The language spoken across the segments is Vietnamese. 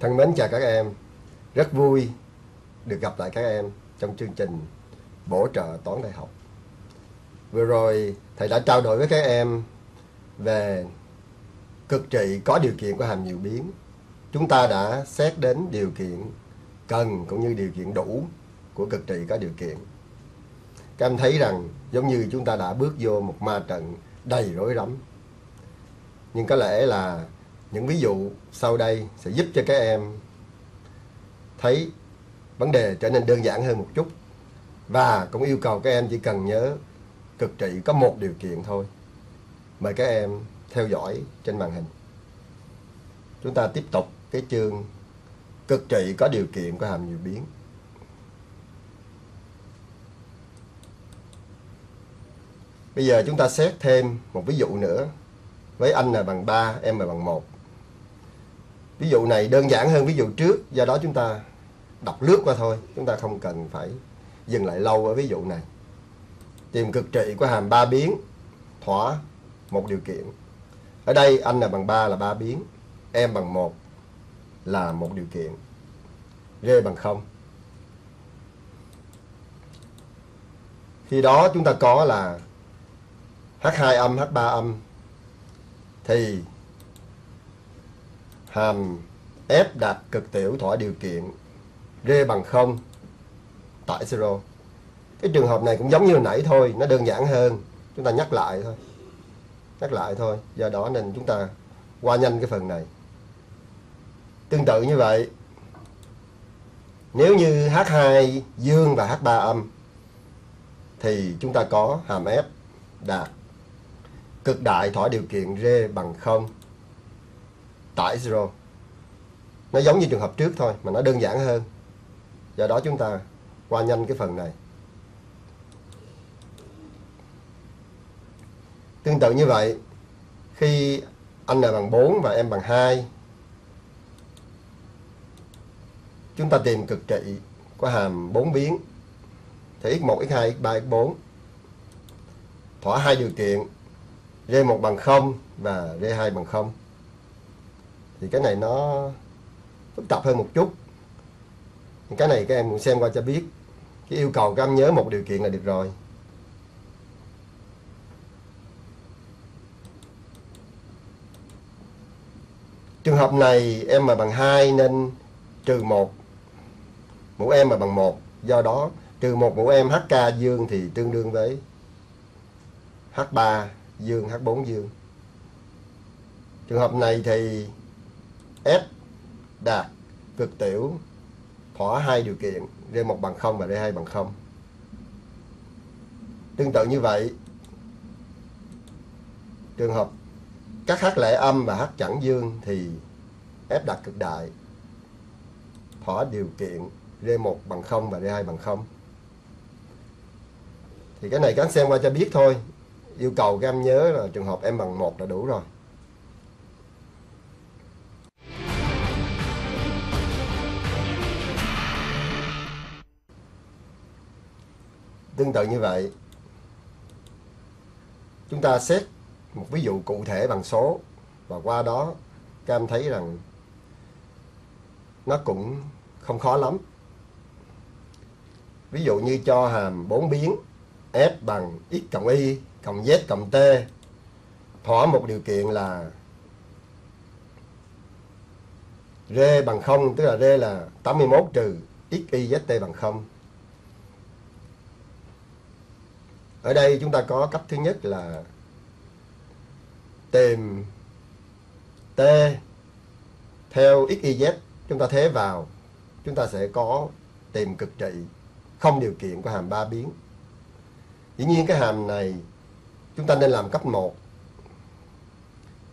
Thân mến chào các em. Rất vui được gặp lại các em trong chương trình bổ trợ toán đại học. Vừa rồi, thầy đã trao đổi với các em về cực trị có điều kiện của hàm nhiều biến. Chúng ta đã xét đến điều kiện cần cũng như điều kiện đủ của cực trị có điều kiện. Các em thấy rằng giống như chúng ta đã bước vô một ma trận đầy rối rắm. Nhưng có lẽ là những ví dụ sau đây sẽ giúp cho các em thấy vấn đề trở nên đơn giản hơn một chút. Và cũng yêu cầu các em chỉ cần nhớ cực trị có một điều kiện thôi. Mời các em theo dõi trên màn hình. Chúng ta tiếp tục cái chương cực trị có điều kiện của hàm nhiều biến. Bây giờ chúng ta xét thêm một ví dụ nữa với anh là bằng 3 em là bằng 1 ví dụ này đơn giản hơn ví dụ trước, do đó chúng ta đọc lướt qua thôi, chúng ta không cần phải dừng lại lâu ở ví dụ này. Tìm cực trị của hàm ba biến, thỏa một điều kiện. Ở đây anh là bằng 3 là ba biến, em bằng 1 là một điều kiện. R bằng 0 khi đó chúng ta có là h2 âm h3 âm, thì hàm f đạt cực tiểu thỏa điều kiện r bằng 0 tại 0. Cái trường hợp này cũng giống như hồi nãy thôi, nó đơn giản hơn. Chúng ta nhắc lại thôi. Nhắc lại thôi. Do đó nên chúng ta qua nhanh cái phần này. Tương tự như vậy, nếu như H2 dương và H3 âm thì chúng ta có hàm F đạt cực đại thỏa điều kiện R bằng 0 tải Zero Nó giống như trường hợp trước thôi mà nó đơn giản hơn. Do đó chúng ta qua nhanh cái phần này. Tương tự như vậy, khi anh là bằng 4 và em bằng 2, chúng ta tìm cực trị của hàm 4 biến thì x1, x2, x3, x4 thỏa hai điều kiện R1 bằng 0 và R2 bằng 0 thì cái này nó phức tạp hơn một chút. Cái này các em cũng xem qua cho biết, cái yêu cầu các em nhớ một điều kiện là được rồi. Trường hợp này em mà bằng 2 nên trừ 1 mũ em mà bằng 1 do đó, trừ 1 mũ em HK dương thì tương đương với H3 dương H4 dương. Trường hợp này thì F đạt cực tiểu thỏa hai điều kiện R1 bằng 0 và R2 bằng 0. Tương tự như vậy, trường hợp các H lệ âm và H chẳng dương thì F đạt cực đại thỏa điều kiện R1 bằng 0 và R2 bằng 0. Thì cái này các anh xem qua cho biết thôi. Yêu cầu các em nhớ là trường hợp em bằng 1 là đủ rồi. Tương tự như vậy, chúng ta xét một ví dụ cụ thể bằng số và qua đó các em thấy rằng nó cũng không khó lắm. Ví dụ như cho hàm 4 biến f bằng x cộng y cộng z cộng t thỏa một điều kiện là r bằng 0 tức là r là 81 trừ x y z t bằng 0 ở đây chúng ta có cách thứ nhất là tìm t theo x, y, z. Chúng ta thế vào, chúng ta sẽ có tìm cực trị, không điều kiện của hàm ba biến. Dĩ nhiên cái hàm này chúng ta nên làm cấp 1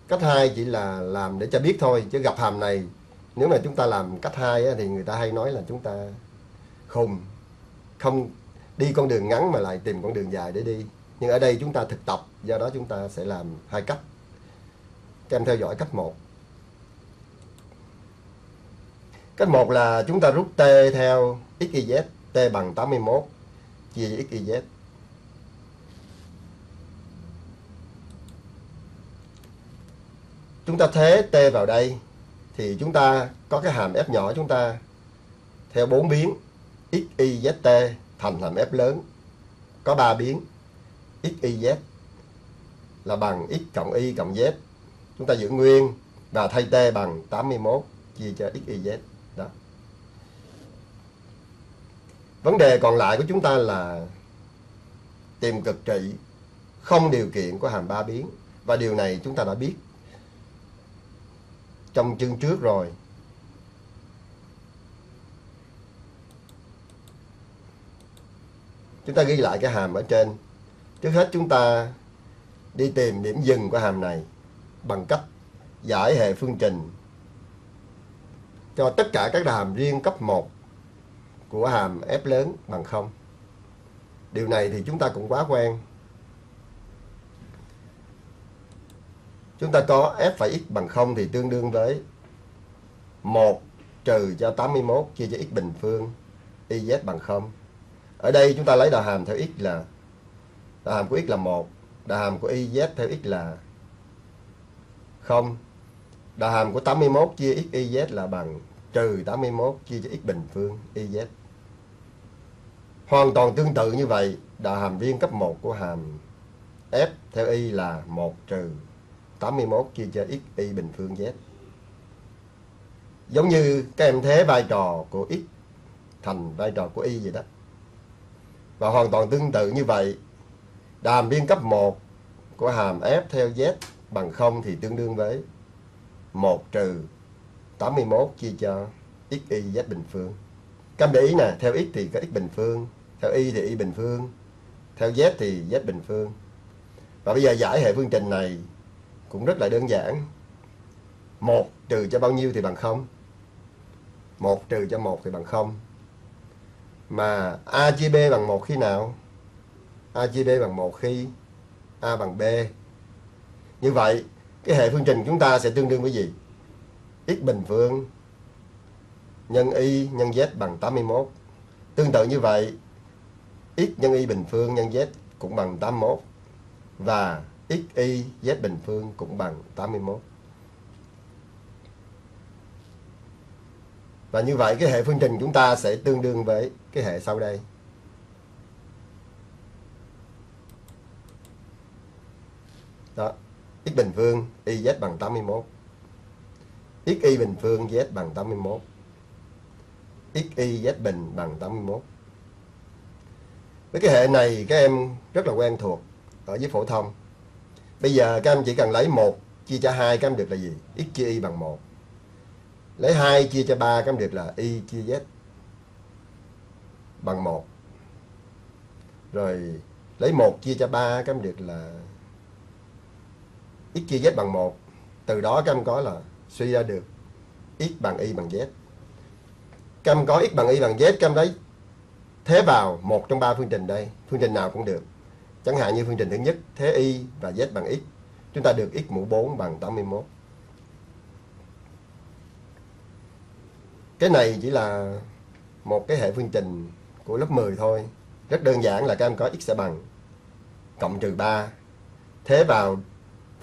cách 2 chỉ là làm để cho biết thôi, chứ gặp hàm này, nếu mà chúng ta làm cách 2 thì người ta hay nói là chúng ta khùng, không đi con đường ngắn mà lại tìm con đường dài để đi. Nhưng ở đây chúng ta thực tập do đó chúng ta sẽ làm hai cách các em theo dõi cách 1 cách 1 là chúng ta rút t theo x y z t bằng 81 chia cho x y z. Chúng ta thế t vào đây thì chúng ta có cái hàm f nhỏ chúng ta theo bốn biến x, y, z, t thành hàm f lớn. Có ba biến. X, y, z là bằng x cộng y cộng z. Chúng ta giữ nguyên và thay t bằng 81 chia cho x, y, z. Đó. Vấn đề còn lại của chúng ta là tìm cực trị không điều kiện của hàm ba biến. Và điều này chúng ta đã biết trong chương trước rồi. Chúng ta ghi lại cái hàm ở trên trước hết chúng ta đi tìm điểm dừng của hàm này bằng cách giải hệ phương trình cho tất cả các hàm riêng cấp 1 của hàm f lớn bằng 0. Điều này thì chúng ta cũng quá quen. Chúng ta có f phải x bằng 0 thì tương đương với 1 trừ cho 81 chia cho x bình phương y z bằng 0. Ở đây chúng ta lấy đạo hàm theo x là đạo hàm của x là 1, đạo hàm của y z theo x là 0. Đạo hàm của 81 chia x y z là bằng trừ 81 chia cho x bình phương y z. Hoàn toàn tương tự như vậy, đạo hàm viên cấp 1 của hàm f theo y là 1 trừ 81 chia cho x y bình phương z. Giống như các em thế vai trò của x thành vai trò của y vậy đó. Và hoàn toàn tương tự như vậy, đàm biên cấp 1 của hàm f theo z bằng 0 thì tương đương với 1 trừ 81 chia cho x y z bình phương. Các em để ý nè, theo x thì có x bình phương, theo y thì y bình phương, theo z thì z bình phương. Và bây giờ giải hệ phương trình này cũng rất là đơn giản. 1 trừ cho bao nhiêu thì bằng 0. 1 trừ cho 1 thì bằng 0. Mà A chia B bằng 1 khi nào? A chia B bằng 1 khi A bằng B. Như vậy, cái hệ phương trình chúng ta sẽ tương đương với gì? X bình phương nhân Y nhân Z bằng 81. Tương tự như vậy, X nhân Y bình phương nhân Z cũng bằng 81. Và x y z bình phương cũng bằng 81. Và như vậy cái hệ phương trình chúng ta sẽ tương đương với cái hệ sau đây. Đó, x bình phương y z bằng 81. x y bình phương z bằng 81. x y z bình bằng 81. Với cái hệ này các em rất là quen thuộc ở với phổ thông. Bây giờ các em chỉ cần lấy 1 chia cho 2 các em được là gì? X chia Y bằng 1. Lấy 2 chia cho 3 các điệp là Y chia Z bằng 1. Rồi lấy 1 chia cho 3 các điệp là X chia Z bằng 1. Từ đó các có là suy ra được X bằng Y bằng Z. Các có X bằng Y bằng Z các em lấy thế vào một trong ba phương trình đây. Phương trình nào cũng được. Chẳng hạn như phương trình thứ nhất, thế y và z bằng x. Chúng ta được x mũ 4 bằng 81. Cái này chỉ là một cái hệ phương trình của lớp 10 thôi. Rất đơn giản là các em có x sẽ bằng cộng trừ 3. Thế vào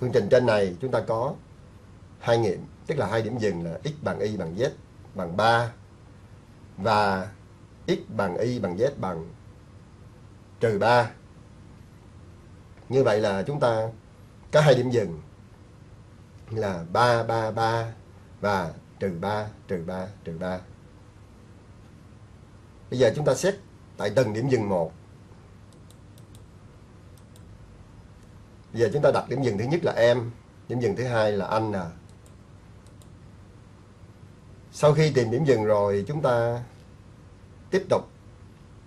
phương trình trên này chúng ta có hai nghiệm, tức là hai điểm dừng là x bằng y bằng z bằng 3 và x bằng y bằng z bằng trừ 3. Như vậy là chúng ta có hai điểm dừng là 3, 3, 3 và trừ 3, trừ 3, trừ 3. Bây giờ chúng ta xét tại từng điểm dừng 1. Bây giờ chúng ta đặt điểm dừng thứ nhất là em, điểm dừng thứ hai là anh nè. Sau khi tìm điểm dừng rồi chúng ta tiếp tục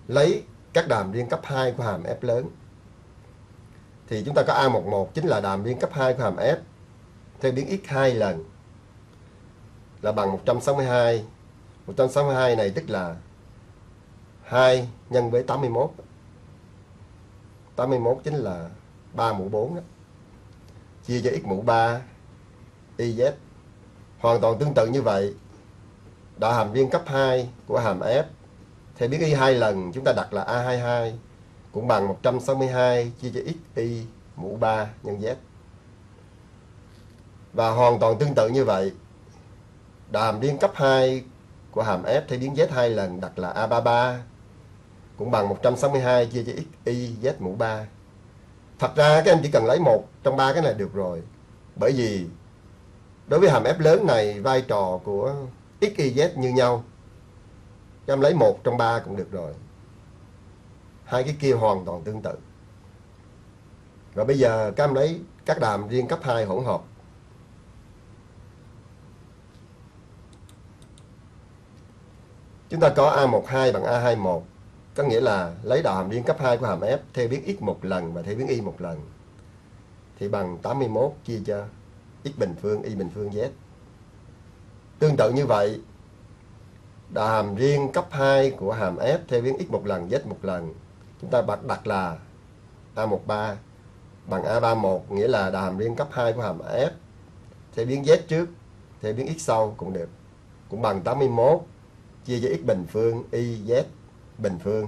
lấy các đàm riêng cấp 2 của hàm f lớn thì chúng ta có A11 chính là đàm riêng cấp 2 của hàm F theo biến x 2 lần là bằng 162. 162 này tức là 2 nhân với 81. 81 chính là 3 mũ 4 đó. Chia cho x mũ 3 YZ. Hoàn toàn tương tự như vậy. Đạo hàm viên cấp 2 của hàm F thì biến y hai lần chúng ta đặt là A22 cũng bằng 162 chia cho x y mũ 3 nhân z. Và hoàn toàn tương tự như vậy, đàm hàm liên cấp 2 của hàm f theo biến z hai lần, đặt là A33 cũng bằng 162 chia cho x, y, z mũ 3. Thật ra các em chỉ cần lấy một trong ba cái này được rồi. Bởi vì đối với hàm f lớn này, vai trò của x, y, z như nhau. Các em lấy một trong ba cũng được rồi. Hai cái kia hoàn toàn tương tự. Rồi bây giờ các em lấy các đàm riêng cấp 2 hỗn hợp. Chúng ta có A12 bằng A21 có nghĩa là lấy đạo hàm liên cấp 2 của hàm f theo biến x một lần và theo biến y một lần. Thì bằng 81 chia cho x bình phương y bình phương z. Tương tự như vậy, đạo hàm riêng cấp 2 của hàm f theo biến x một lần z một lần. Chúng ta đặt đặt là A13 bằng A31 nghĩa là đạo hàm riêng cấp 2 của hàm f theo biến z trước theo biến x sau cũng được. Cũng bằng 81 chia cho x bình phương y z bình phương.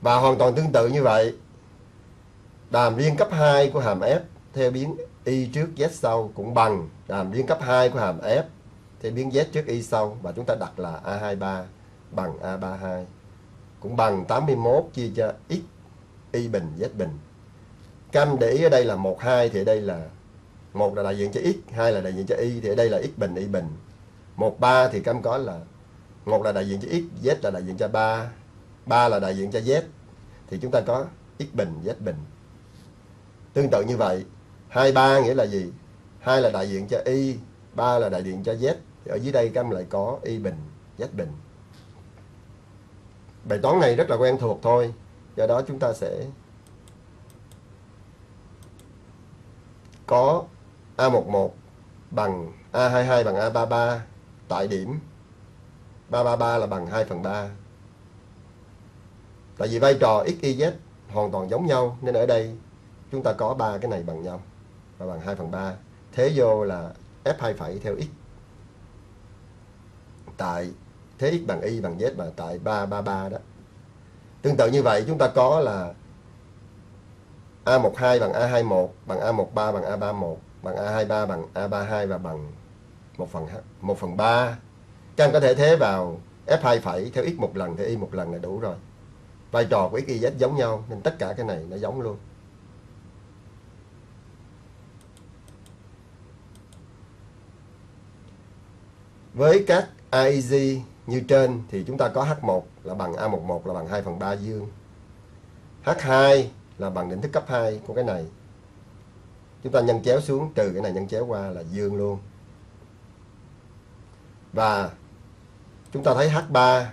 Và hoàn toàn tương tự như vậy, đàm riêng cấp 2 của hàm f theo biến y trước z sau cũng bằng đàm riêng cấp 2 của hàm f theo biến z trước y sau và chúng ta đặt là A23 bằng A32 cũng bằng 81 chia cho x y bình z bình. Cam để ý ở đây là 1 2 thì ở đây là một là đại diện cho x, hai là đại diện cho y thì ở đây là x bình y bình. 1 3 thì cam có là một là đại diện cho x, z là đại diện cho 3 3 là đại diện cho z. Thì chúng ta có x bình, z bình. Tương tự như vậy 23 nghĩa là gì? Hai là đại diện cho y, ba là đại diện cho z. Thì ở dưới đây cam lại có y bình, z bình. Bài toán này rất là quen thuộc thôi. Do đó chúng ta sẽ có A11 bằng A22 bằng A33 tại điểm. 333 là bằng 2 phần 3 Tại vì vai trò x, y, z hoàn toàn giống nhau Nên ở đây chúng ta có ba cái này bằng nhau Và bằng 2 phần 3 Thế vô là F2 phẩy theo x. Tại thế x bằng y bằng z mà tại 333 đó. Tương tự như vậy chúng ta có là A12 bằng A21 bằng A13 bằng A31 bằng A23 bằng A32 và bằng 1 phần 1 phần 3 các em có thể thế vào F2 phẩy theo x một lần thì y một lần là đủ rồi. Vai trò của x, y, z giống nhau nên tất cả cái này nó giống luôn. Với các AEG như trên thì chúng ta có H1 là bằng A11 là bằng 2 phần 3 dương. H2 là bằng định thức cấp 2 của cái này. Chúng ta nhân chéo xuống trừ cái này nhân chéo qua là dương luôn. Và chúng ta thấy H3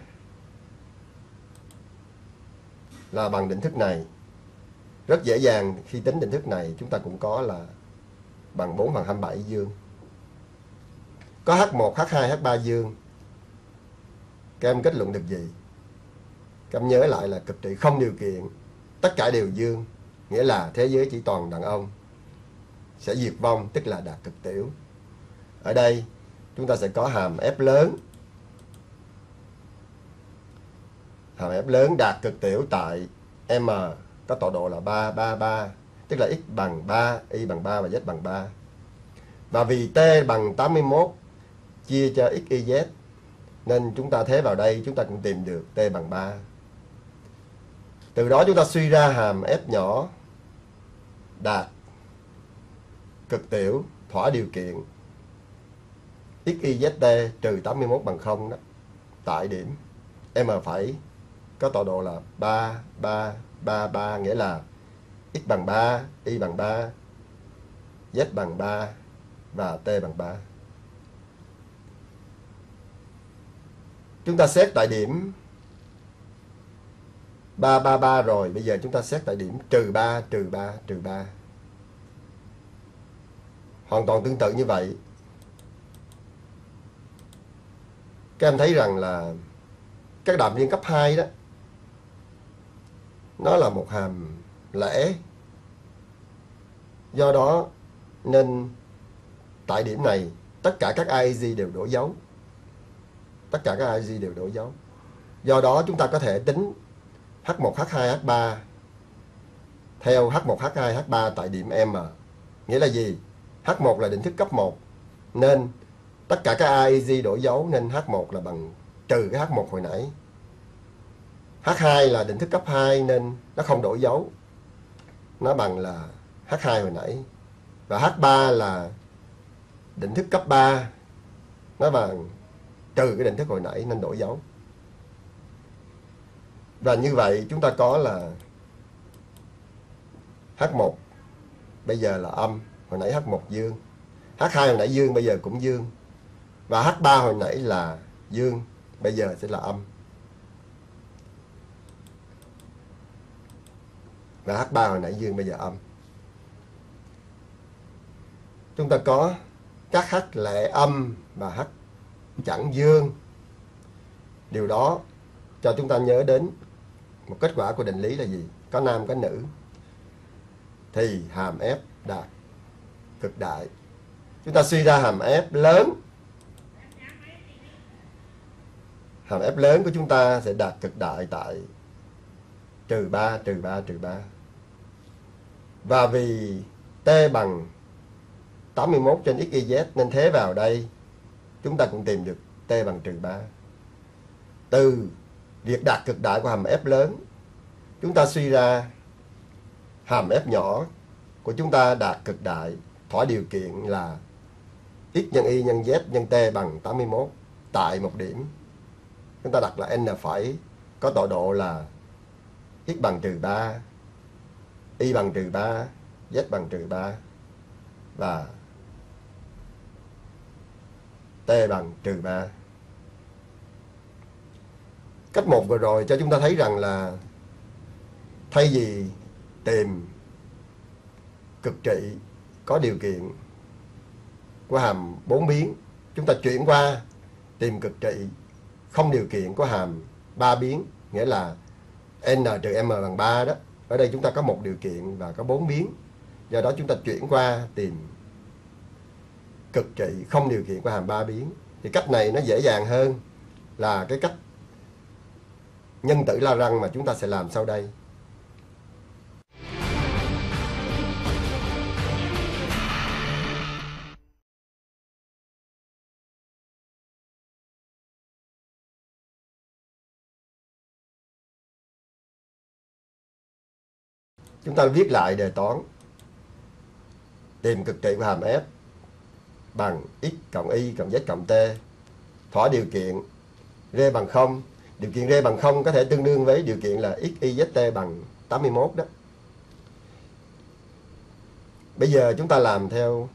là bằng định thức này. Rất dễ dàng khi tính định thức này chúng ta cũng có là bằng 4 phần 27 dương. Có H1, H2, H3 dương. Các em kết luận được gì? Các em nhớ lại là cực trị không điều kiện. Tất cả đều dương. Nghĩa là thế giới chỉ toàn đàn ông. Sẽ diệt vong tức là đạt cực tiểu. Ở đây chúng ta sẽ có hàm F lớn. Hàm F lớn đạt cực tiểu tại M có tọa độ là 3, 3, 3 tức là x bằng 3, y bằng 3 và z bằng 3 và vì t bằng 81 chia cho x, y, z nên chúng ta thế vào đây chúng ta cũng tìm được t bằng 3 từ đó chúng ta suy ra hàm f nhỏ đạt cực tiểu thỏa điều kiện XYZT trừ 81 bằng 0 đó tại điểm m phải có tọa độ là 3, 3, 3, 3 nghĩa là x bằng 3, y bằng 3, z bằng 3 và t bằng 3. Chúng ta xét tại điểm 3, 3, 3 rồi, bây giờ chúng ta xét tại điểm trừ 3, trừ 3, trừ 3. Hoàn toàn tương tự như vậy. Các em thấy rằng là các đạm viên cấp 2 đó nó là một hàm lễ do đó nên tại điểm này tất cả các IEG đều đổi dấu. Tất cả các IEG đều đổi dấu. Do đó chúng ta có thể tính H1, H2, H3 theo H1, H2, H3 tại điểm M. Nghĩa là gì? H1 là định thức cấp 1 nên tất cả các AEG đổi dấu nên H1 là bằng trừ cái H1 hồi nãy. H2 là định thức cấp 2 nên nó không đổi dấu. Nó bằng là H2 hồi nãy. Và H3 là định thức cấp 3 nó bằng trừ cái định thức hồi nãy nên đổi dấu. Và như vậy chúng ta có là H1 bây giờ là âm, hồi nãy H1 dương. H2 hồi nãy dương bây giờ cũng dương. Và H3 hồi nãy là dương, bây giờ sẽ là âm. Và H3 hồi nãy dương bây giờ âm. Chúng ta có các H lệ âm và H chẳng dương. Điều đó cho chúng ta nhớ đến một kết quả của định lý là gì? Có nam có nữ. Thì hàm F đạt cực đại. Chúng ta suy ra hàm F lớn. Hàm F lớn của chúng ta sẽ đạt cực đại tại trừ 3, trừ 3, trừ 3. Và vì T bằng 81 trên XYZ nên thế vào đây chúng ta cũng tìm được T bằng trừ 3. Từ việc đạt cực đại của hàm F lớn chúng ta suy ra hàm F nhỏ của chúng ta đạt cực đại thỏa điều kiện là x nhân y nhân z nhân t bằng 81 tại một điểm. Chúng ta đặt là n phải có tọa độ là x bằng trừ 3, y bằng trừ 3, z bằng trừ 3 và t bằng trừ 3. Cách một vừa rồi cho chúng ta thấy rằng là thay vì tìm cực trị có điều kiện của hàm bốn biến chúng ta chuyển qua tìm cực trị không điều kiện của hàm ba biến, nghĩa là n trừ m bằng 3 đó. Ở đây chúng ta có một điều kiện và có bốn biến. Do đó chúng ta chuyển qua tìm cực trị không điều kiện của hàm ba biến. Thì cách này nó dễ dàng hơn là cái cách nhân tử la răng mà chúng ta sẽ làm sau đây. Chúng ta viết lại đề toán. Tìm cực trị của hàm f bằng x cộng y cộng z cộng t. Thỏa điều kiện r bằng 0 điều kiện r bằng 0 có thể tương đương với điều kiện là x, y, z, t bằng 81 đó. Bây giờ chúng ta làm theo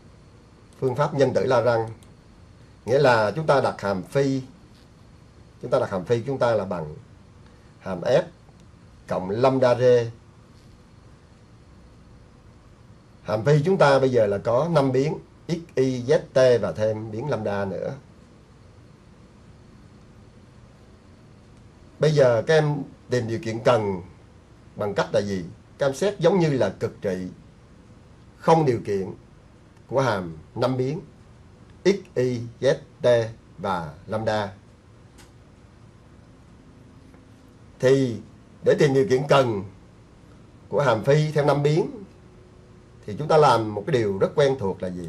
phương pháp nhân tử la răng. Nghĩa là chúng ta đặt hàm phi. Chúng ta đặt hàm phi chúng ta là bằng hàm f cộng lambda r. Hàm phi chúng ta bây giờ là có 5 biến x, y, z, t và thêm biến lambda nữa. Bây giờ các em tìm điều kiện cần bằng cách là gì? Các em xét giống như là cực trị không điều kiện của hàm 5 biến x, y, z, t và lambda. Thì để tìm điều kiện cần của hàm phi theo 5 biến thì chúng ta làm một cái điều rất quen thuộc là gì?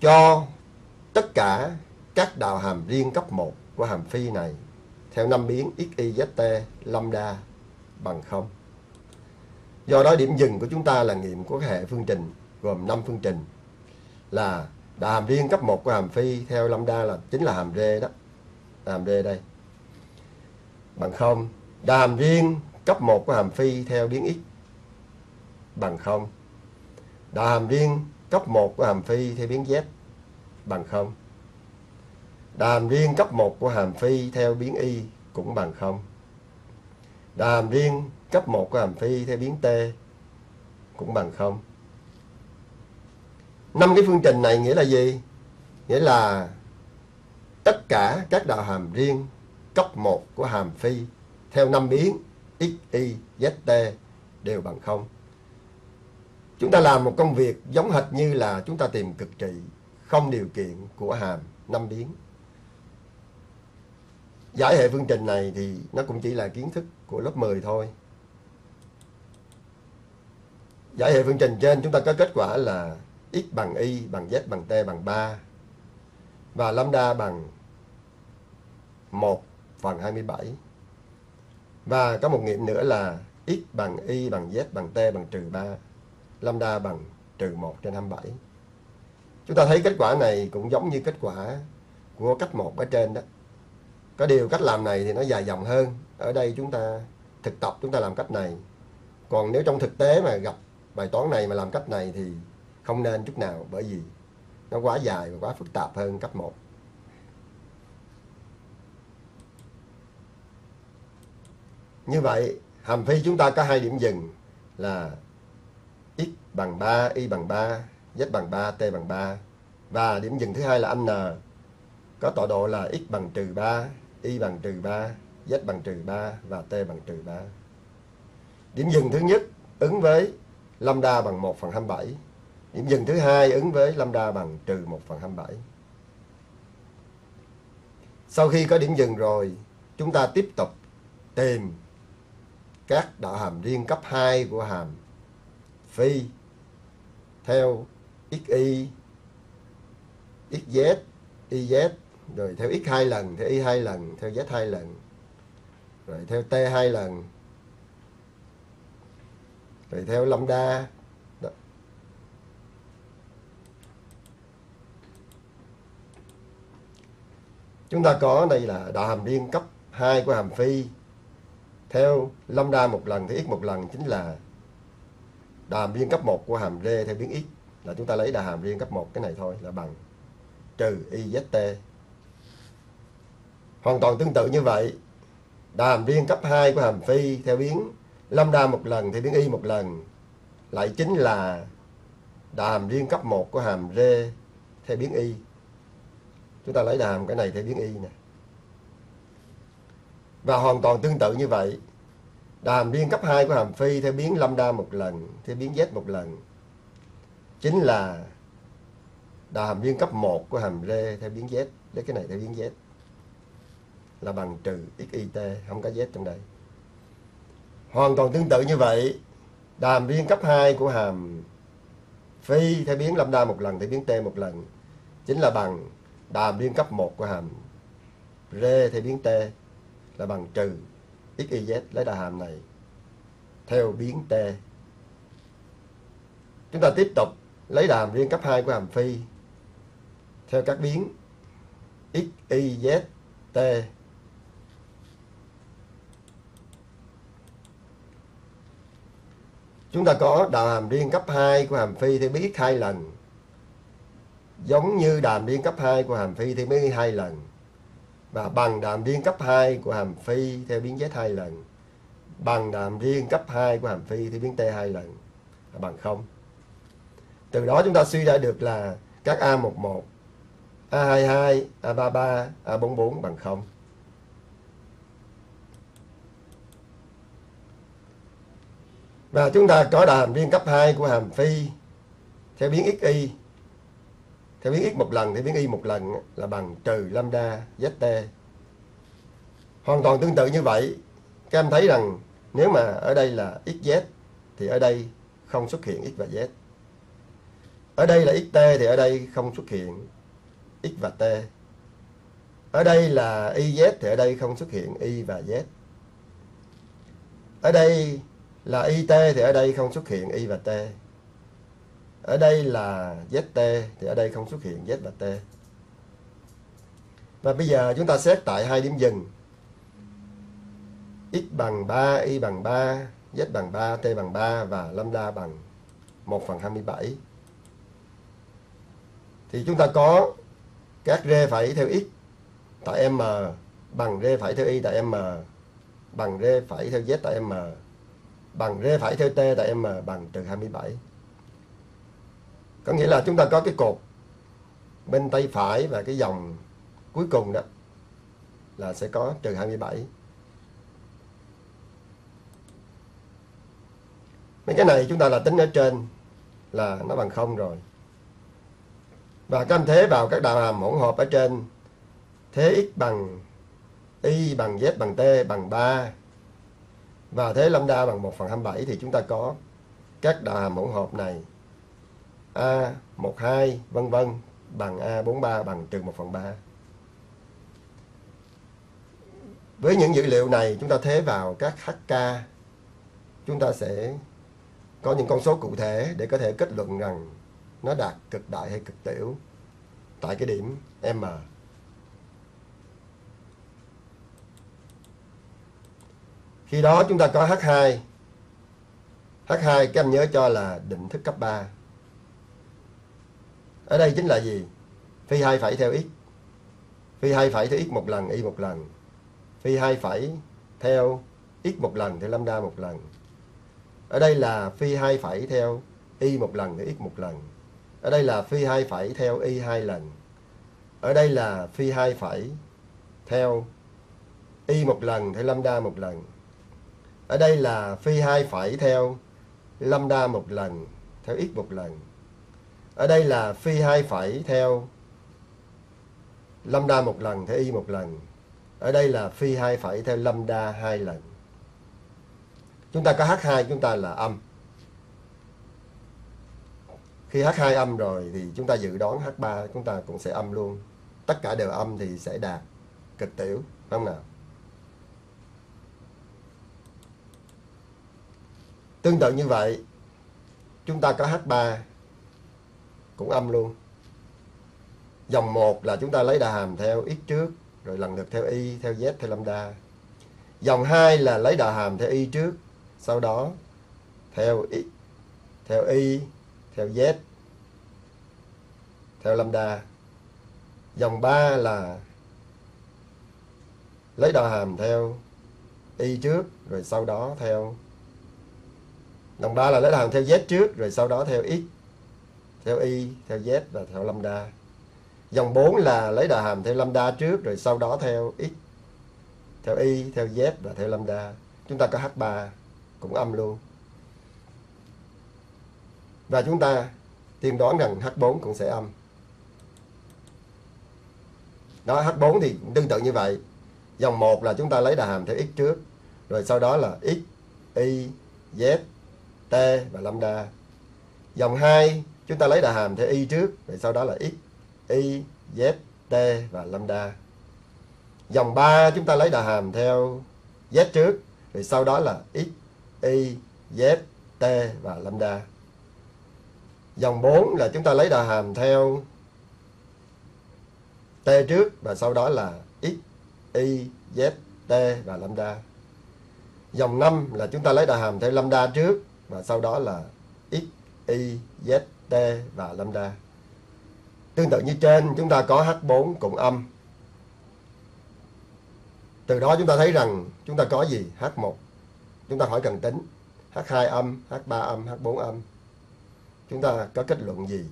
Cho tất cả các đạo hàm riêng cấp 1 của hàm phi này theo năm biến x, y, z, t, lambda bằng 0. Do đó điểm dừng của chúng ta là nghiệm của hệ phương trình gồm 5 phương trình là đạo hàm riêng cấp 1 của hàm phi theo lambda là chính là hàm r đó. Hàm r đây. Bằng 0. Đạo hàm riêng cấp 1 của hàm phi theo biến x bằng 0. Đạo hàm riêng cấp 1 của hàm phi theo biến z bằng 0. Đạo hàm riêng cấp 1 của hàm phi theo biến y cũng bằng 0. Đạo hàm riêng cấp 1 của hàm phi theo biến t cũng bằng 0. Năm cái phương trình này nghĩa là gì? Nghĩa là tất cả các đạo hàm riêng cấp 1 của hàm phi theo năm biến x, y, z, t đều bằng 0. Chúng ta làm một công việc giống hệt như là chúng ta tìm cực trị không điều kiện của hàm năm biến. Giải hệ phương trình này thì nó cũng chỉ là kiến thức của lớp 10 thôi. Giải hệ phương trình trên chúng ta có kết quả là x bằng y bằng z bằng t bằng 3 và lambda bằng 1 phần 27. Và có một nghiệm nữa là x bằng y bằng z bằng t bằng trừ 3. Lambda bằng trừ 1 trên 27. Chúng ta thấy kết quả này cũng giống như kết quả của cách 1 ở trên đó. Có điều cách làm này thì nó dài dòng hơn. Ở đây chúng ta thực tập chúng ta làm cách này. Còn nếu trong thực tế mà gặp bài toán này mà làm cách này thì không nên chút nào bởi vì nó quá dài và quá phức tạp hơn cấp 1. Như vậy, hàm phi chúng ta có hai điểm dừng là x bằng 3, y bằng 3, z bằng 3, t bằng 3. Và điểm dừng thứ hai là anh n có tọa độ là x bằng trừ 3, y bằng trừ 3, z bằng trừ 3 và t bằng trừ 3. Điểm dừng thứ nhất ứng với lambda bằng 1 phần 27. Điểm dừng thứ hai ứng với lambda bằng trừ 1 phần 27. Sau khi có điểm dừng rồi, chúng ta tiếp tục tìm các đạo hàm riêng cấp 2 của hàm phi theo xy, xz, yz, rồi theo x hai lần, theo y hai lần, theo z hai lần, rồi theo t hai lần, rồi theo lambda đó. chúng ta có đây là đạo hàm riêng cấp 2 của hàm phi theo lambda một lần thì x một lần chính là đạo hàm riêng cấp 1 của hàm r theo biến x, là chúng ta lấy đạo hàm riêng cấp 1 cái này thôi, là bằng trừ yzt hoàn toàn tương tự như vậy đạo hàm riêng cấp 2 của hàm phi theo biến lambda một lần theo biến y một lần, lại chính là đạo hàm riêng cấp 1 của hàm r theo biến y. Chúng ta lấy đàm cái này theo biến y nè. Và hoàn toàn tương tự như vậy đàm riêng cấp 2 của hàm phi theo biến lambda một lần theo biến z một lần. Chính là đàm riêng cấp 1 của hàm r theo biến z lấy cái này theo biến z là bằng trừ xyt không có z trong đây. Hoàn toàn tương tự như vậy, đàm riêng cấp 2 của hàm phi theo biến lambda một lần theo biến t một lần. Chính là bằng đàm riêng cấp 1 của hàm r theo biến t là bằng trừ xyz lấy đại hàm này theo biến t. Chúng ta tiếp tục lấy đàm riêng cấp 2 của hàm phi theo các biến x, y, z, t Chúng ta có đạo hàm riêng cấp 2 của hàm phi thì biết hai lần. Giống như đàm riêng cấp 2 của hàm phi thì mới hai lần. Và bằng đàm riêng cấp 2 của hàm phi theo biến z 2 lần. Bằng đàm riêng cấp 2 của hàm phi theo biến t 2 lần. Là bằng 0. Từ đó chúng ta suy ra được là các A11, A22, A33, A44 bằng 0. Và chúng ta có đàm riêng cấp 2 của hàm phi theo biến xy theo biến x một lần thì biến y một lần là bằng trừ lambda zt. Hoàn toàn tương tự như vậy. Các em thấy rằng nếu mà ở đây là xz thì ở đây không xuất hiện x và z. Ở đây là xt thì ở đây không xuất hiện x và t. Ở đây là YZ thì ở đây không xuất hiện Y và Z. Ở đây là YT thì ở đây không xuất hiện Y và T. Ở đây là ZT thì ở đây không xuất hiện Z và T. Và bây giờ chúng ta xét tại hai điểm dừng. X bằng 3, Y bằng 3, Z bằng 3, T bằng 3 và lambda bằng 1 phần 27. Thì chúng ta có các rê phải theo X tại M bằng rê phải theo Y tại M bằng rê phải theo Z tại M bằng rê phải theo t tại m bằng trừ 27. Có nghĩa là chúng ta có cái cột bên tay phải và cái dòng cuối cùng đó là sẽ có trừ 27. Mấy cái này chúng ta là tính ở trên là nó bằng không rồi. Và các anh thế vào các đạo hàm hỗn hợp ở trên, thế x bằng y bằng z bằng t bằng 3 và thế lambda bằng 1 phần 27 thì chúng ta có các đạo hàm hỗn hợp này A, 12, vân vân bằng A43 bằng trừ 1 phần 3. Với những dữ liệu này chúng ta thế vào các HK chúng ta sẽ có những con số cụ thể để có thể kết luận rằng nó đạt cực đại hay cực tiểu tại cái điểm M. Khi đó chúng ta có H2. H2 các anh nhớ cho là định thức cấp 3. Ở đây chính là gì? Phi 2 phẩy theo x. Phi 2 phẩy theo x một lần, y một lần. Phi 2 phẩy theo x một lần, theo lambda một lần. Ở đây là phi 2 phẩy theo y một lần, theo x một lần. Ở đây là phi 2 phẩy theo y hai lần. Ở đây là phi 2 phẩy theo y một lần, theo lambda một lần. Ở đây là phi 2 phẩy theo lambda một lần, theo x một lần. Ở đây là phi 2 phẩy theo lambda một lần, theo y một lần. Ở đây là phi 2 phẩy theo lambda hai lần. Chúng ta có H2 chúng ta là âm. Khi H2 âm rồi thì chúng ta dự đoán H3 chúng ta cũng sẽ âm luôn. Tất cả đều âm thì sẽ đạt cực tiểu, không nào? Tương tự như vậy, chúng ta có H3 cũng âm luôn. Dòng 1 là chúng ta lấy đà hàm theo x trước, rồi lần lượt theo y, theo z, theo lambda. Dòng 2 là lấy đà hàm theo y trước, sau đó theo y, theo y, theo z, theo lambda. Dòng 3 là lấy đà hàm theo y trước, rồi sau đó theo Dòng 3 là lấy đà hàm theo z trước, rồi sau đó theo x, theo y, theo z và theo lambda. Dòng 4 là lấy đà hàm theo lambda trước, rồi sau đó theo x, theo y, theo z và theo lambda. Chúng ta có H3 cũng âm luôn. Và chúng ta tiên đoán rằng H4 cũng sẽ âm. Đó, H4 thì tương tự như vậy. Dòng 1 là chúng ta lấy đà hàm theo x trước, rồi sau đó là x, y, z, t và lambda. Dòng 2 chúng ta lấy đại hàm theo y trước, rồi sau đó là x, y, z, t và lambda. Dòng 3 chúng ta lấy đại hàm theo z trước, rồi sau đó là x, y, z, t và lambda. Dòng 4 là chúng ta lấy đại hàm theo t trước và sau đó là x, y, z, t và lambda. Dòng 5 là chúng ta lấy đại hàm theo lambda trước và sau đó là x, y, z, t và lambda. Tương tự như trên chúng ta có H4 cộng âm. Từ đó chúng ta thấy rằng chúng ta có gì? H1. Chúng ta khỏi cần tính. H2 âm, H3 âm, H4 âm. Chúng ta có kết luận gì?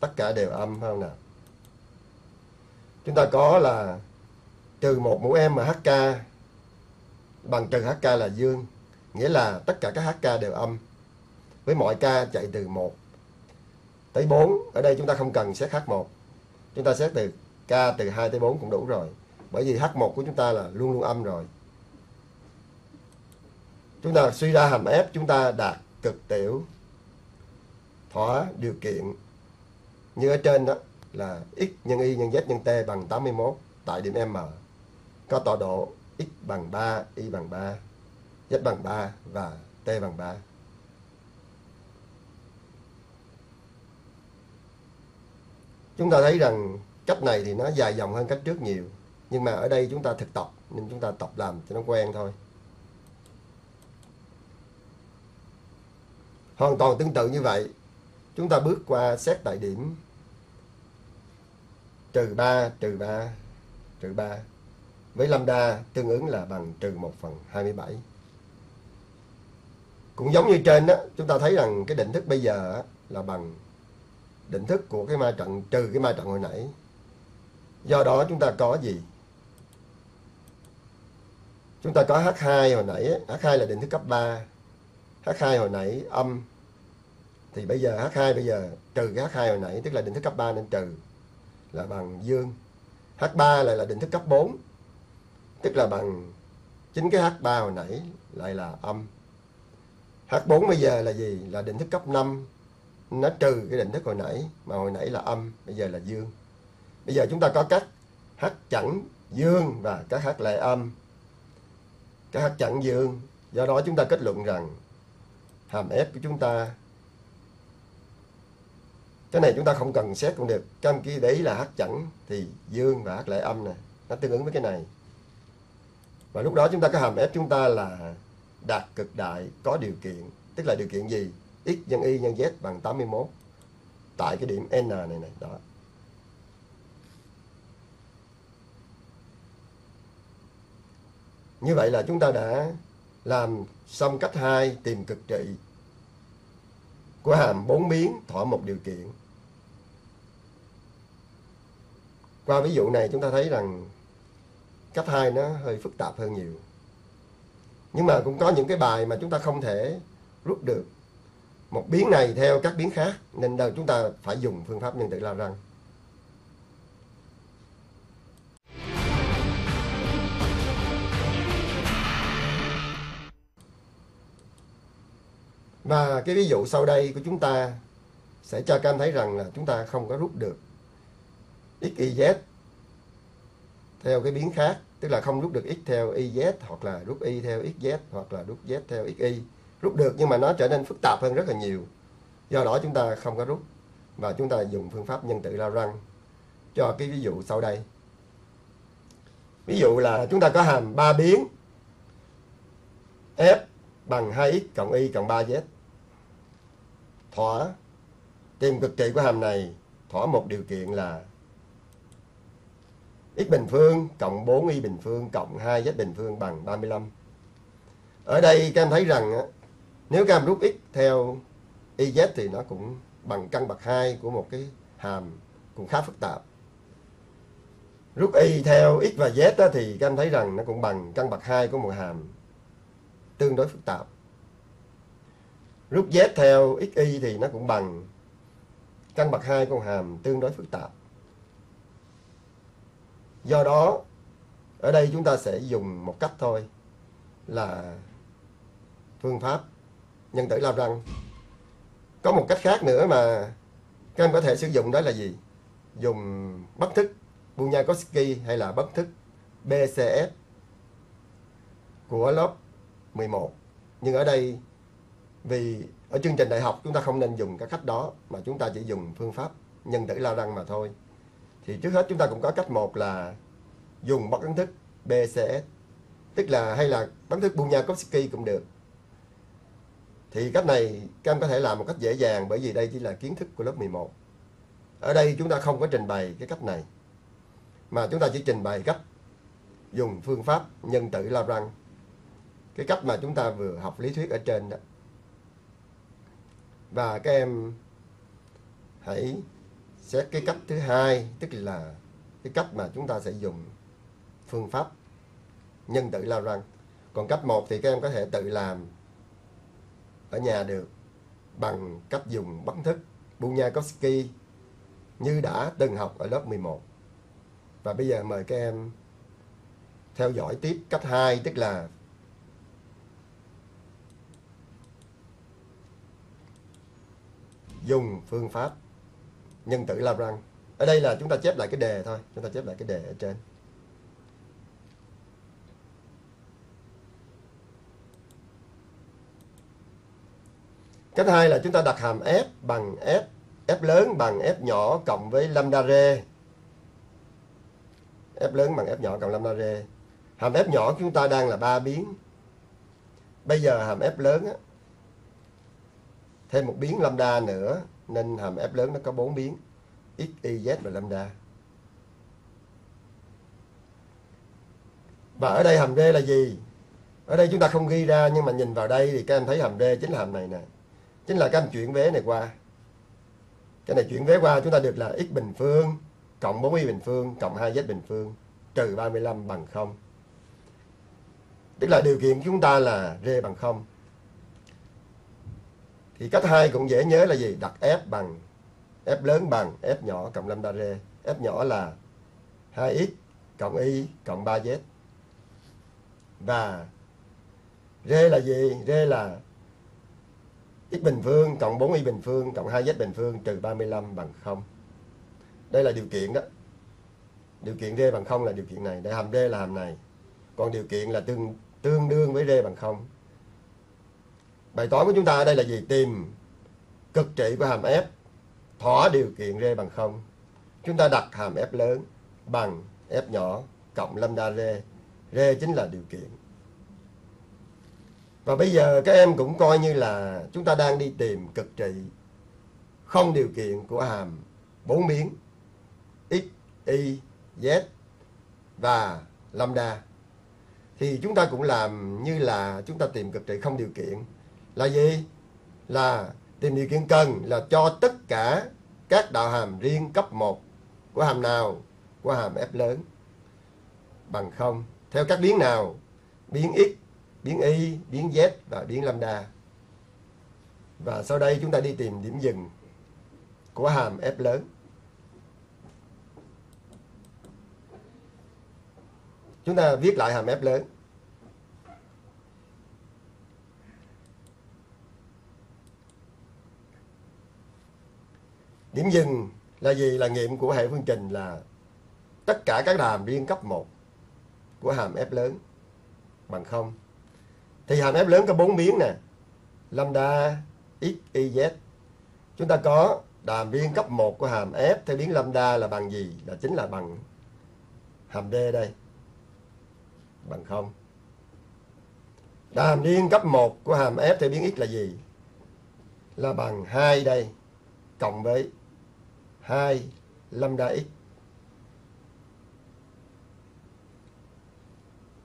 Tất cả đều âm phải không nào? Chúng ta có là trừ một mũ M mà HK bằng trừ HK là dương. Nghĩa là tất cả các HK đều âm. Với mọi ca chạy từ 1 tới 4. Ở đây chúng ta không cần xét H1. Chúng ta xét từ ca từ 2 tới 4 cũng đủ rồi. Bởi vì H1 của chúng ta là luôn luôn âm rồi. Chúng ta suy ra hàm F chúng ta đạt cực tiểu thỏa điều kiện như ở trên đó là x nhân y nhân z nhân t bằng 81 tại điểm M có tọa độ x bằng 3, y bằng 3, z bằng 3 và t bằng 3. Chúng ta thấy rằng cách này thì nó dài dòng hơn cách trước nhiều. Nhưng mà ở đây chúng ta thực tập nên chúng ta tập làm cho nó quen thôi. Hoàn toàn tương tự như vậy. Chúng ta bước qua xét tại điểm trừ 3, trừ 3, trừ 3. Với lambda tương ứng là bằng trừ 1 phần 27. Cũng giống như trên đó, chúng ta thấy rằng cái định thức bây giờ là bằng định thức của cái ma trận trừ cái ma trận hồi nãy. Do đó chúng ta có gì? Chúng ta có H2 hồi nãy, H2 là định thức cấp 3. H2 hồi nãy âm thì bây giờ H2 bây giờ trừ cái H2 hồi nãy tức là định thức cấp 3 nên trừ là bằng dương. H3 lại là định thức cấp 4 tức là bằng chính cái H3 hồi nãy lại là âm. H4 bây giờ là gì? Là định thức cấp 5 nó trừ cái định thức hồi nãy, mà hồi nãy là âm, bây giờ là dương. Bây giờ chúng ta có các h chẳng dương và các h lại âm. Các h chẳng dương, do đó chúng ta kết luận rằng hàm f của chúng ta, cái này chúng ta không cần xét cũng được. Các em kia đấy là h chẳng thì dương và h lại âm nè, nó tương ứng với cái này. Và lúc đó chúng ta có hàm f chúng ta là đạt cực đại, có điều kiện. Tức là điều kiện gì? X nhân y nhân z bằng 81 tại cái điểm n này này, đó. Như vậy là chúng ta đã làm xong cách 2 tìm cực trị, của hàm bốn biến thỏa một điều kiện. Qua ví dụ này chúng ta thấy rằng cách 2 nó hơi phức tạp hơn nhiều. Nhưng mà cũng có những cái bài mà chúng ta không thể rút được một biến này theo các biến khác nên đâu chúng ta phải dùng phương pháp nhân tử la răng Và cái ví dụ sau đây của chúng ta sẽ cho các em thấy rằng là chúng ta không có rút được x, y, z theo cái biến khác. Tức là không rút được x theo y, z hoặc là rút y theo x, z hoặc là rút z theo x, y. Rút được, nhưng mà nó trở nên phức tạp hơn rất là nhiều. Do đó chúng ta không có rút, và chúng ta dùng phương pháp nhân tự lao răng cho cái ví dụ sau đây. Ví dụ là chúng ta có hàm 3 biến, f bằng 2x cộng y cộng 3z thỏa, tìm cực trị của hàm này, thỏa một điều kiện là x bình phương cộng 4y bình phương cộng 2z bình phương bằng 35. Ở đây các em thấy rằng nếu các em rút x theo y-z thì nó cũng bằng căn bậc 2 của một cái hàm cũng khá phức tạp. Rút y theo x và z thì các em thấy rằng nó cũng bằng căn bậc 2 của một hàm tương đối phức tạp rút z theo xy thì nó cũng bằng căn bậc hai một hàm tương đối phức tạp do đó, ở đây chúng ta sẽ dùng một cách thôi là phương pháp nhân tử lao răng. Có một cách khác nữa mà các em có thể sử dụng đó là gì? Dùng bất thức, Bunyakovsky hay là bất thức BCF của lớp 11 nhưng ở đây, vì ở chương trình đại học chúng ta không nên dùng các cách đó, mà chúng ta chỉ dùng phương pháp nhân tử lao răng mà thôi. Thì trước hết chúng ta cũng có cách một là dùng bất ấn thức BCS tức là hay là bắn thức Bunyakovsky cũng được thì cách này các em có thể làm một cách dễ dàng bởi vì đây chỉ là kiến thức của lớp 11 ở đây chúng ta không có trình bày cái cách này, mà chúng ta chỉ trình bày cách dùng phương pháp nhân tử la răng cái cách mà chúng ta vừa học lý thuyết ở trên đó. Và các em hãy xét cái cách thứ hai, tức là cái cách mà chúng ta sẽ dùng phương pháp nhân tự lao răng còn cách một thì các em có thể tự làm ở nhà được bằng cách dùng bấm thức Bunyakovsky như đã từng học ở lớp 11 và bây giờ mời các em theo dõi tiếp cách 2 tức là dùng phương pháp nhân tử Lagrange. Ở đây là chúng ta chép lại cái đề thôi, chúng ta chép lại cái đề ở trên. Cách hai là chúng ta đặt hàm f bằng f, f lớn bằng f nhỏ cộng với lambda r. f lớn bằng f nhỏ cộng lambda r. Hàm f nhỏ chúng ta đang là ba biến. Bây giờ hàm f lớn á, thêm một biến lambda nữa nên hàm f lớn nó có bốn biến x, y, z và lambda. Và ở đây hàm d là gì? Ở đây chúng ta không ghi ra nhưng mà nhìn vào đây thì các em thấy hàm d chính là hàm này nè. Chính là các em chuyển vế này qua. Cái này chuyển vế qua chúng ta được là x bình phương cộng 4y bình phương cộng 2z bình phương, trừ 35 bằng 0. Tức là điều kiện của chúng ta là r bằng 0 thì cách hai cũng dễ nhớ là gì? Đặt f bằng, f lớn bằng f nhỏ cộng lambda r. F nhỏ là 2x cộng y cộng 3z và r là gì? R là x bình phương cộng 4y bình phương cộng 2z bình phương trừ 35 bằng 0. Đây là điều kiện đó. Điều kiện d bằng 0 là điều kiện này, để hàm d là hàm này. Còn điều kiện là tương tương đương với d bằng 0. Bài toán của chúng ta ở đây là gì? Tìm cực trị của hàm f thỏa điều kiện D bằng 0. Chúng ta đặt hàm f lớn bằng f nhỏ cộng lambda r. R chính là điều kiện. Và bây giờ các em cũng coi như là chúng ta đang đi tìm cực trị không điều kiện của hàm bốn biến x, y, z và lambda. Thì chúng ta cũng làm như là chúng ta tìm cực trị không điều kiện. Là gì? Là tìm điều kiện cần là cho tất cả các đạo hàm riêng cấp 1 của hàm nào? Của hàm f lớn bằng 0. Theo các biến nào? Biến x, biến y, biến z và biến lambda. Và sau đây chúng ta đi tìm điểm dừng của hàm f lớn. Chúng ta viết lại hàm f lớn. Điểm dừng là gì? Là nghiệm của hệ phương trình là tất cả các hàm riêng cấp 1 của hàm f lớn bằng 0. Thì hàm f lớn có bốn biến nè. Lambda x, y, z. Chúng ta có đàm riêng cấp 1 của hàm f theo biến lambda là bằng gì? Là chính là bằng hàm d đây. Bằng 0. Đàm riêng cấp 1 của hàm f theo biến x là gì? Là bằng 2 đây. Cộng với 2 lambda x.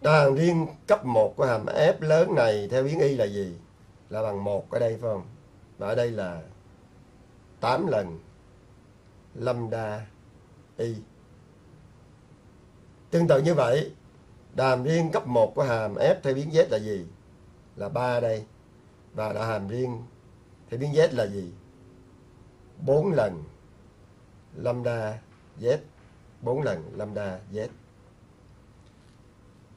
Đàn riêng cấp 1 của hàm f lớn này theo biến y là gì? Là bằng 1 ở đây phải không? Và ở đây là 8 lần lambda y. Tương tự như vậy, đàm riêng cấp 1 của hàm f theo biến z là gì? Là 3 đây. Và đà hàm riêng theo biến z là gì? 4 lần lambda z 4 lần lambda z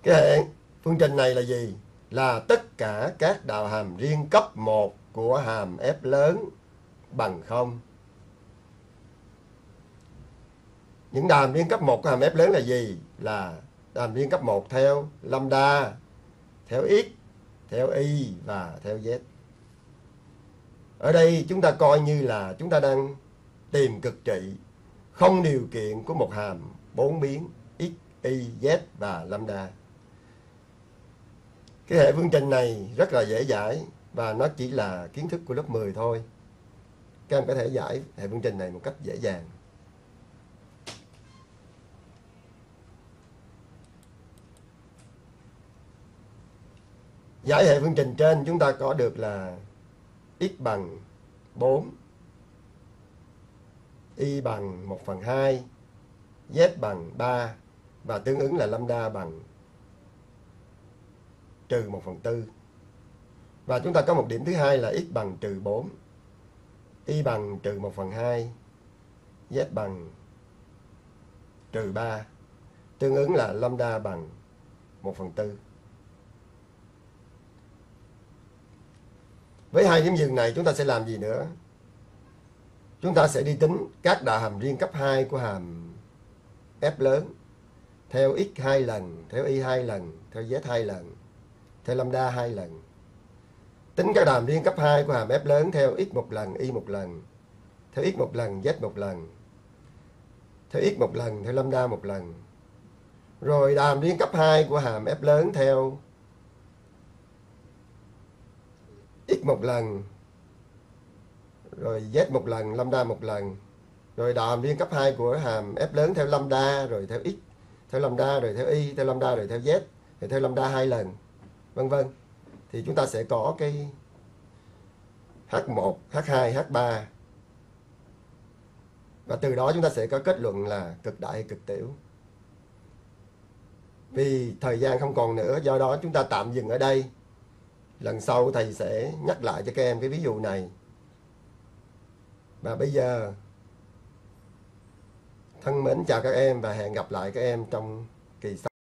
cái hệ phương trình này là gì? Là tất cả các đạo hàm riêng cấp 1 của hàm f lớn bằng 0 những đàm riêng cấp 1 của hàm f lớn là gì? Là đàm riêng cấp 1 theo lambda theo x theo y và theo z. Ở đây chúng ta coi như là chúng ta đang tìm cực trị không điều kiện của một hàm bốn biến x, y, z và lambda. Cái hệ phương trình này rất là dễ giải và nó chỉ là kiến thức của lớp 10 thôi. Các em có thể giải hệ phương trình này một cách dễ dàng. Giải hệ phương trình trên chúng ta có được là x bằng 4 y bằng 1 phần 2, z bằng 3 và tương ứng là lambda bằng trừ 1 phần 4. Và chúng ta có một điểm thứ hai là x bằng trừ 4, y bằng trừ 1 phần 2, z bằng trừ 3, tương ứng là lambda bằng 1 phần 4. Với hai điểm dừng này chúng ta sẽ làm gì nữa? Chúng ta sẽ đi tính các đạo hàm riêng cấp 2 của hàm f lớn theo x 2 lần, theo y 2 lần, theo z 2 lần, theo lambda hai lần. Tính các đàm riêng cấp 2 của hàm f lớn theo x một lần, y một lần, theo x một lần, z một lần, theo x một lần, theo lambda một lần. Rồi đàm riêng cấp 2 của hàm f lớn theo x một lần, rồi z một lần, lambda một lần. Rồi đàm riêng cấp 2 của hàm f lớn theo lambda, rồi theo x, theo lambda, rồi theo y, theo lambda, rồi theo z, rồi theo lambda hai lần, vân vân. Thì chúng ta sẽ có cái H1, H2, H3. Và từ đó chúng ta sẽ có kết luận là cực đại hay cực tiểu. Vì thời gian không còn nữa, do đó chúng ta tạm dừng ở đây. Lần sau thầy sẽ nhắc lại cho các em cái ví dụ này. Và bây giờ thân mến chào các em và hẹn gặp lại các em trong kỳ sau.